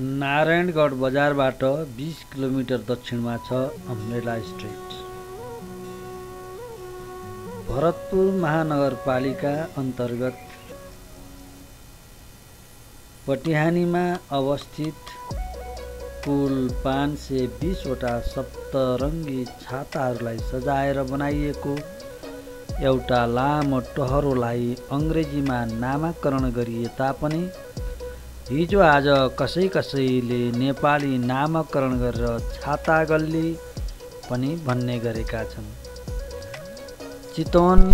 नारायणगढ बजारबाट बिस किलोमिटर दक्षिणमा छ अम्ब्रेला स्ट्रिट। भरतपुर महानगरपालिका अन्तर्गत पटिहानीमा अवस्थित कुल पाँच सय बिसवटा सप्तरङ्गी छाताहरूलाई सजाएर बनाइएको एउटा लामो टहरोलाई अङ्ग्रेजीमा नामाकरण गरिए तापनि हिजो आज कसै कसैले नेपाली नामाकरण गरेर छाता गल्ली पनि भन्ने गरेका छन्। चितवन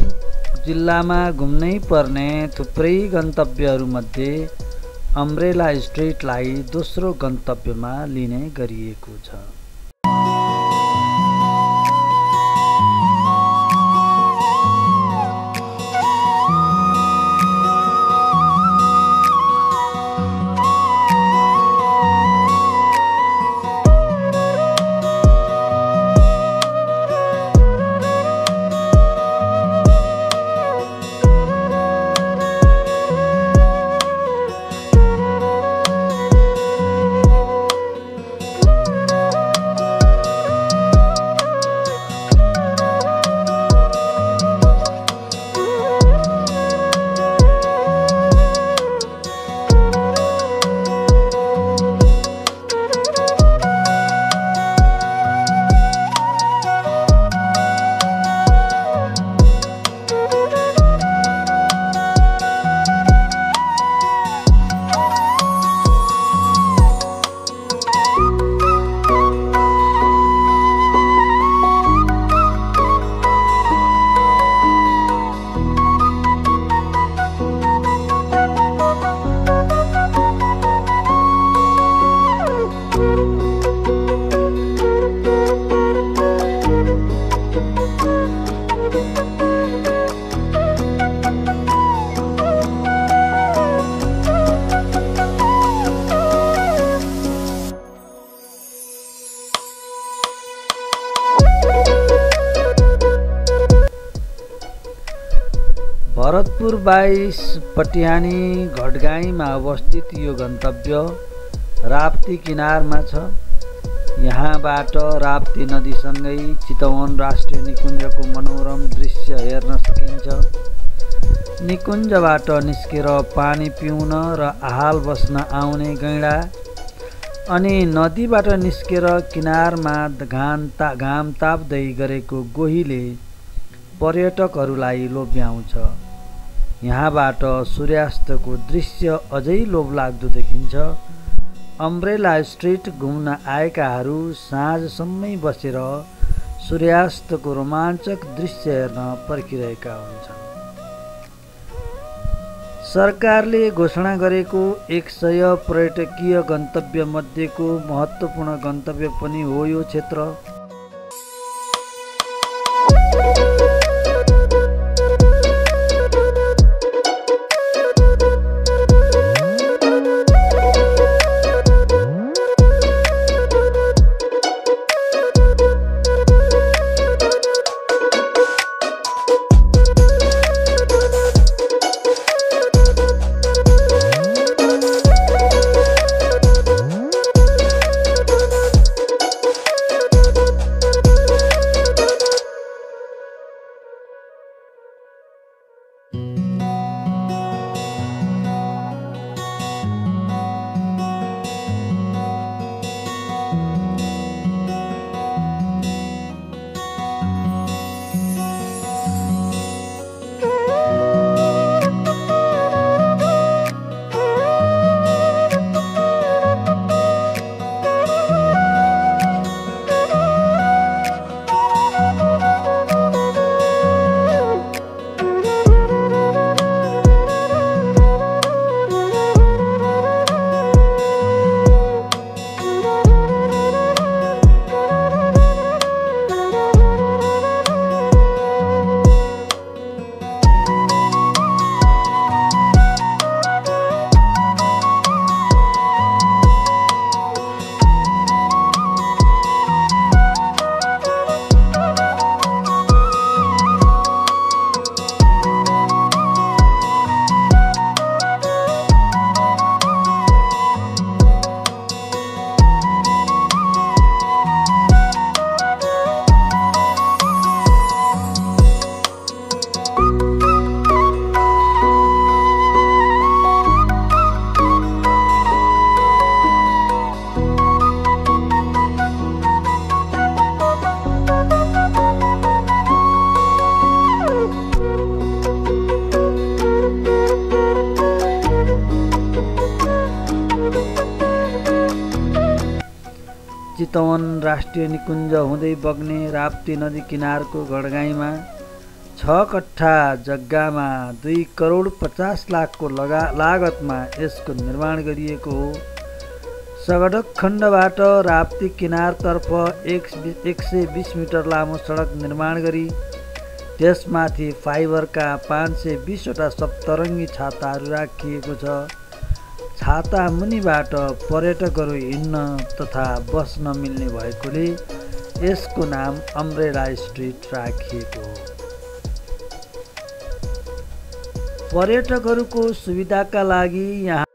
जिल्लामा घुम्नै पर्ने थुप्रै गन्तव्यहरूमध्ये अम्ब्रेला स्ट्रिटलाई दोस्रो गन्तव्यमा लिने गरिएको छ। भरतपुर बाइस पटिहानी घटगाईमा अवस्थित यो गन्तव्य राप्ती किनारमा छ। यहाँबाट राप्ती नदीसँगै चितवन राष्ट्रिय निकुञ्जको मनोरम दृश्य हेर्न सकिन्छ। निकुञ्जबाट निस्केर पानी पिउन र आहाल बस्न आउने गैँडा अनि नदीबाट निस्केर किनारमा घाम ता घाम ताप्दै गरेको गोहीले पर्यटकहरूलाई लोभ्याउँछ। यहाँबाट सूर्यास्तको दृश्य अझै लोभलाग्दो देखिन्छ। अम्ब्रेला स्ट्रिट घुम्न आएकाहरू साँझसम्मै बसेर सूर्यास्तको रोमाञ्चक दृश्य हेर्न पर्खिरहेका हुन्छन्। सरकारले घोषणा गरेको एक सय पर्यटकीय गन्तव्यमध्येको महत्त्वपूर्ण गन्तव्य पनि हो यो क्षेत्र। राष्ट्रिय निकुञ्ज हुँदै बग्ने राप्ती नदी किनारको गडगाईमा छ कट्ठा जग्गामा दुई करोड पचास लाखको लगा लागतमा यसको निर्माण गरिएको हो। सगडक खण्डबाट राप्ती किनारतर्फ एक एक सय बिस मिटर लामो सडक निर्माण गरी त्यसमाथि फाइबरका पाँच सय बिसवटा सप्तरङ्गी छाताहरू राखिएको छ। छाता मुनिबाट पर्यटकहरू हिँड्न तथा बस्न मिल्ने भएकोले यसको नाम अम्ब्रेला स्ट्रिट राखिएको हो। पर्यटकहरूको सुविधाका लागि यहाँ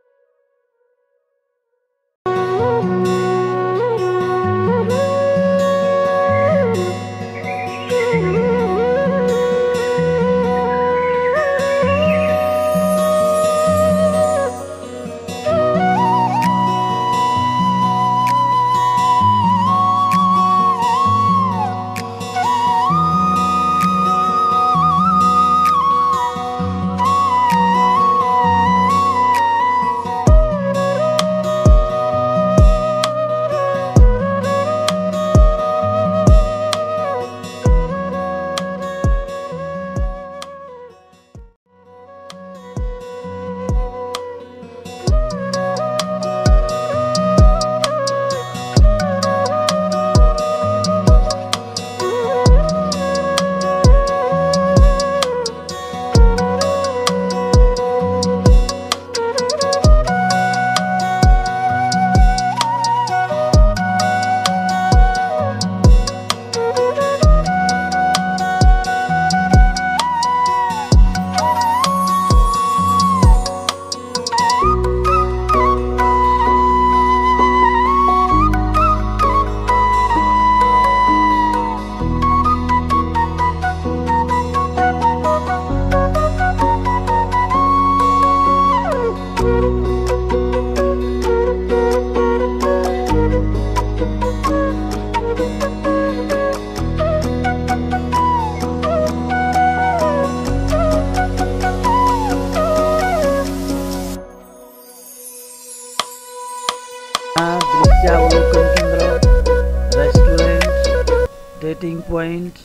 dating point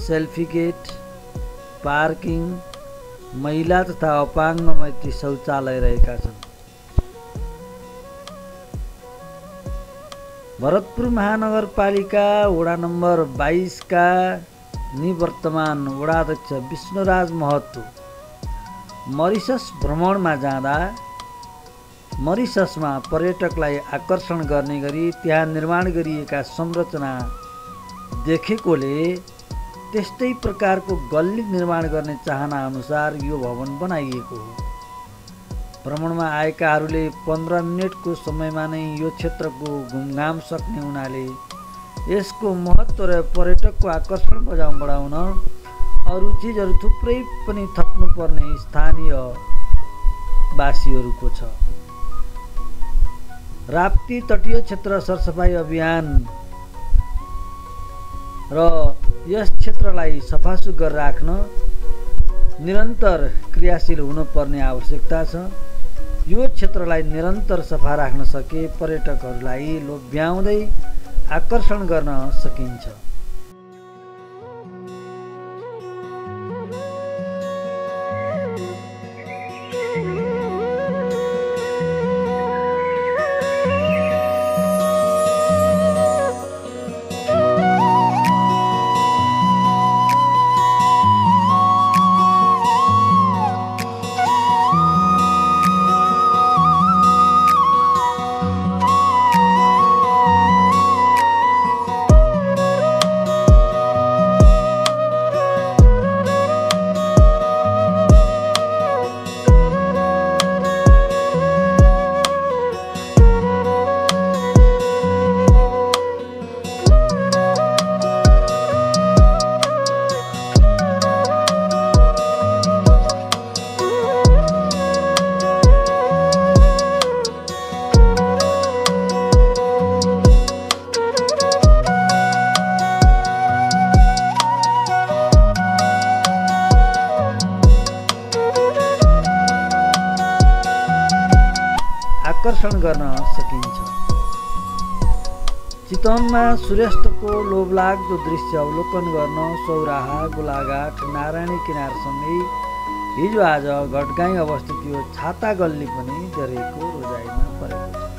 selfie gate parking महिला तथा अपाङ्ग मैत्री शौचालय रहेका छन्। भरतपुर महानगरपालिका वडा नम्बर बाइसका निवर्तमान वडाध्यक्ष विष्णुराज महतो मरिसस भ्रमणमा जाँदा मरिससमा पर्यटकलाई आकर्षण गर्ने गरी त्यहाँ निर्माण गरिएका संरचना देखेकोले त्यस्तै प्रकारको गल्ली निर्माण गर्ने चाहना अनुसार यो भवन बनाइएको हो। भ्रमणमा आएकाहरूले पन्ध्र मिनटको समयमा नै यो क्षेत्रको घुमघाम सक्ने हुनाले यसको महत्त्व र पर्यटकको आकर्षण बजाउ बढाउन अरू चिजहरू थुप्रै पनि थप्नुपर्ने स्थानीय वासीहरूको छ। राप्ती तटीय क्षेत्र सरसफाइ अभियान र यस क्षेत्रलाई सफासुग्घर राख्न निरन्तर क्रियाशील हुनुपर्ने आवश्यकता छ। यो क्षेत्रलाई निरन्तर सफा राख्न सके पर्यटकहरूलाई लोभ्याउँदै आकर्षण गर्न सकिन्छ। आकर्षण गर्न सकिन्छ। चितवनमा सूर्यास्तको लोभलाग्दो दृश्य अवलोकन गर्न सौराहा गोलाघाट नारायणी किनारसँगै हिजो आज घटगाई अवस्थित यो छाता गल्ली पनि धेरैको रोजाइमा परेको